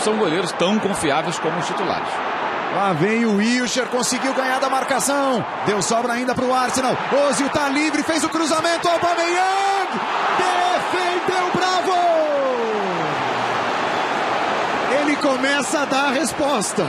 são goleiros tão confiáveis como os titulares. Lá vem o Wilcher, conseguiu ganhar da marcação. Deu sobra ainda para o Arsenal. Ozil tá livre, fez o cruzamento. Aubameyang defendeu bravo. Ele começa a dar a resposta.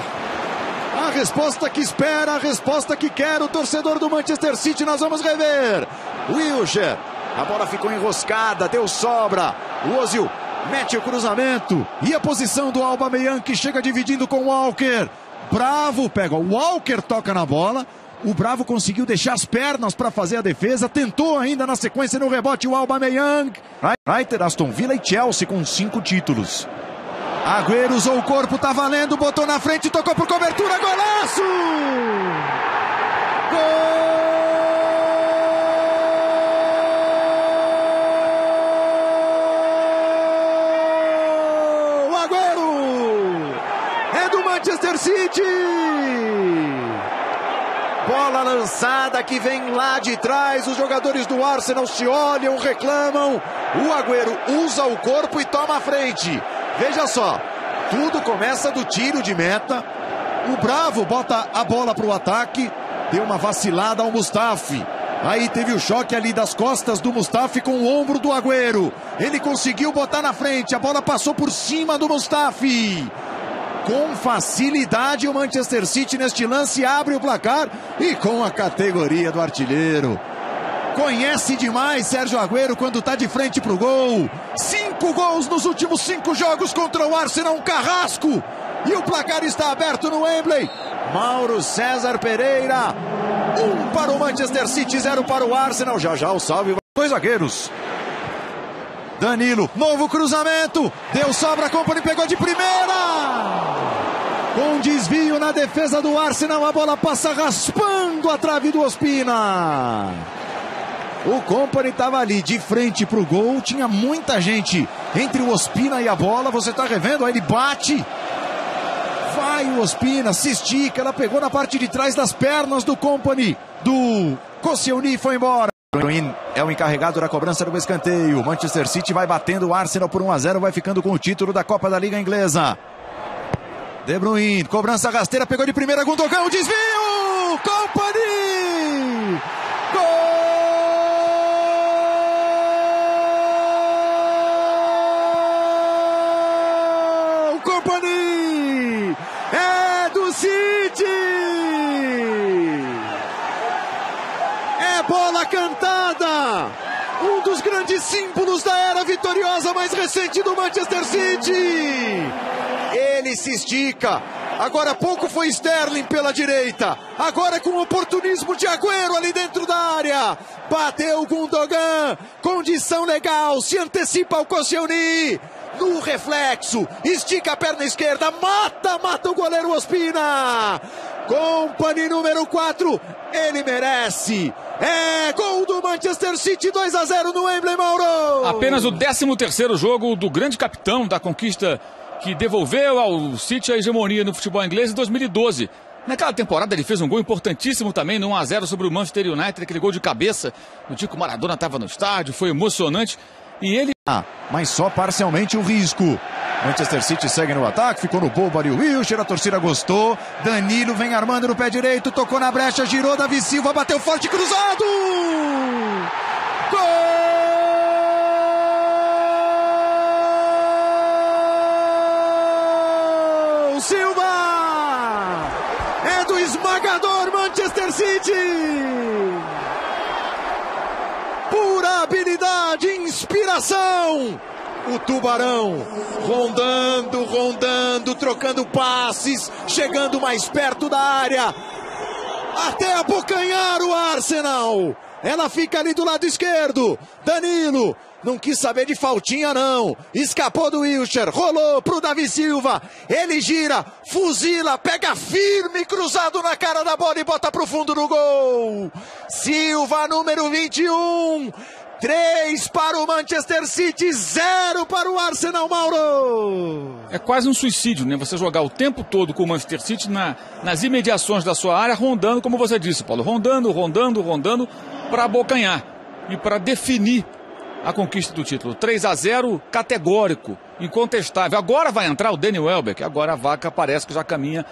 A resposta que espera, a resposta que quer o torcedor do Manchester City. Nós vamos rever. Wilcher, a bola ficou enroscada, deu sobra. O Ozil mete o cruzamento. E a posição do Aubameyang que chega dividindo com o Walker. Bravo pega. O Walker toca na bola. O Bravo conseguiu deixar as pernas para fazer a defesa. Tentou ainda na sequência no rebote o Aubameyang. Reiter, Aston Villa e Chelsea com cinco títulos. Agüero usou o corpo, tá valendo, botou na frente, tocou por cobertura, golaço! Gol! Agüero! É do Manchester City! Bola lançada que vem lá de trás. Os jogadores do Arsenal se olham, reclamam. O Agüero usa o corpo e toma a frente. Veja só, tudo começa do tiro de meta. O Bravo bota a bola para o ataque. Deu uma vacilada ao Mustafi. Aí teve o choque ali das costas do Mustafi com o ombro do Agüero. Ele conseguiu botar na frente. A bola passou por cima do Mustafi. Com facilidade, o Manchester City neste lance abre o placar e com a categoria do artilheiro. Conhece demais Sérgio Agüero quando está de frente para o gol. Cinco gols nos últimos cinco jogos contra o Arsenal, um carrasco. E o placar está aberto no Wembley. Mauro César Pereira. Um para o Manchester City, zero para o Arsenal. Já já o salve. Dois zagueiros. Danilo, novo cruzamento. Deu sobra, a Company pegou de primeira. Com desvio na defesa do Arsenal, a bola passa raspando a trave do Ospina. O Company estava ali de frente para o gol, tinha muita gente entre o Ospina e a bola. Você está revendo? Aí ele bate. Vai o Ospina, se estica, ela pegou na parte de trás das pernas do Company, do Koscielny foi embora. É o encarregado da cobrança do escanteio. Manchester City vai batendo o Arsenal por 1 a 0, vai ficando com o título da Copa da Liga Inglesa. De Bruyne, cobrança rasteira, pegou de primeira, Gundogan, desvio! Company! Gol! Company! É do City! É bola cantada! Um dos grandes símbolos da era vitoriosa mais recente do Manchester City! Se estica. Agora há pouco foi Sterling pela direita. Agora com oportunismo de Agüero ali dentro da área. Bateu Gundogan. Condição legal. Se antecipa ao Koscielny. No reflexo. Estica a perna esquerda. Mata, mata o goleiro Ospina. Company número 4. Ele merece. É gol do Manchester City 2 a 0 no Wembley, Mauro. Apenas o 13 terceiro jogo do grande capitão da conquista que devolveu ao City a hegemonia no futebol inglês em 2012. Naquela temporada ele fez um gol importantíssimo também no 1x0 sobre o Manchester United, aquele gol de cabeça. O Maradona estava no estádio, foi emocionante. E ele. Ah, mas só parcialmente o risco. Manchester City segue no ataque, ficou no Bobo e o a torcida gostou. Danilo vem armando no pé direito, tocou na brecha, girou Davi Silva, bateu forte, cruzado! Gol! Silva! É do esmagador Manchester City! Pura habilidade, inspiração! O Tubarão rondando, rondando, trocando passes, chegando mais perto da área, até abocanhar o Arsenal. Ela fica ali do lado esquerdo. Danilo não quis saber de faltinha, não. Escapou do Wilcher, rolou pro Davi Silva. Ele gira, fuzila, pega firme, cruzado na cara da bola e bota pro fundo do gol. Silva, número 21. 3 para o Manchester City, 0 para o Arsenal, Mauro. É quase um suicídio, né? Você jogar o tempo todo com o Manchester City na, nas imediações da sua área, rondando, como você disse, Paulo. Rondando, rondando, rondando, para abocanhar e para definir a conquista do título. 3 a 0 categórico, incontestável. Agora vai entrar o Daniel Welbeck. Agora a vaca parece que já caminha